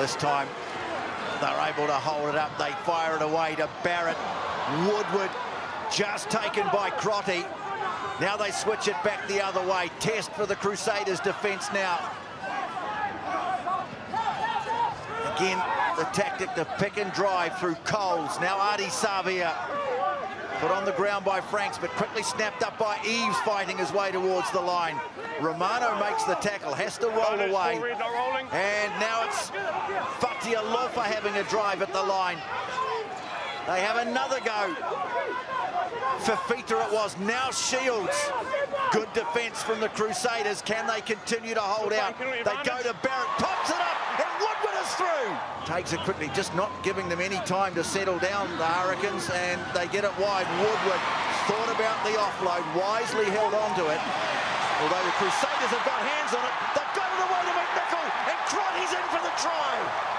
this time they're able to hold it up. They fire it away to Barrett. Woodward just taken by Crotty. Now they switch it back the other way. Test for the Crusaders defence now. Again, the tactic to pick and drive through Coles. Now Ardie Savea put on the ground by Franks, but quickly snapped up by Eves fighting his way towards the line. Romano makes the tackle, has to roll away. And now it's Fatia Lofa having a drive at the line. They have another go. Fifita it was, now Shields. Good defence from the Crusaders. Can they continue to hold out? They go to Barrett, pops it up, and Woodward is through. Takes it quickly, just not giving them any time to settle down, the Hurricanes, and they get it wide. Woodward thought about the offload, wisely held on to it. Although the Crusaders have got hands on it, they've got it away to McNicholl, and Crotty's in for the try.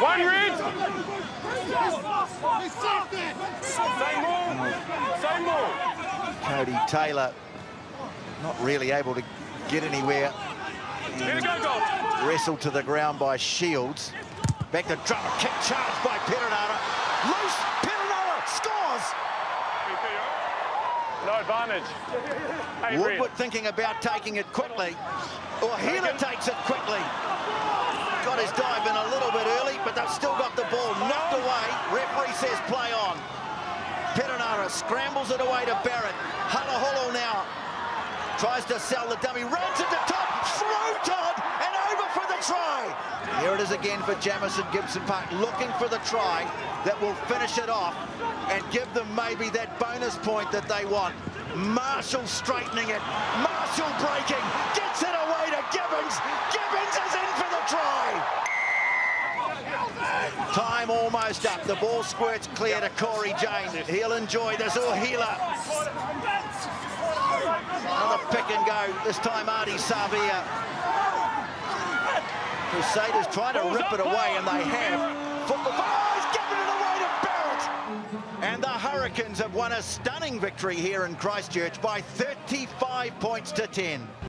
One read. Same ball. Same ball. Codie Taylor not really able to get anywhere. Here go, go. Wrestled to the ground by Shields. Back to drop, kick charge by Perenara. Loose, Perenara scores! No advantage. Hey, Woodward thinking about taking it quickly. Or Healer takes it quickly. His dive in a little bit early, but they've still got the ball knocked away. Referee says play on. Perenara scrambles it away to Barrett. Halaholo now tries to sell the dummy, runs at the top, throw Todd, and over for the try. Here it is again for Jamison Gibson Park, looking for the try that will finish it off and give them maybe that bonus point that they want. Marshall straightening it, Marshall breaking, gets it away Time almost up. The ball squirts clear to Cory Jane. He'll enjoy this. Or Healer. Another pick and go. This time Ardie Savea. Crusaders trying to rip it away, and they have. Football. Oh, he's given it away to Barrett. And the Hurricanes have won a stunning victory here in Christchurch by 35 points to 10.